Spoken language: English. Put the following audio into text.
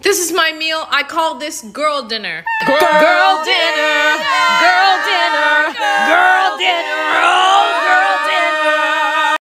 This is my meal. I call this girl dinner. Girl. Girl